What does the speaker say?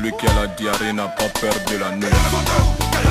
Celui qui a la diarrhée n'a pas peur de la nuit.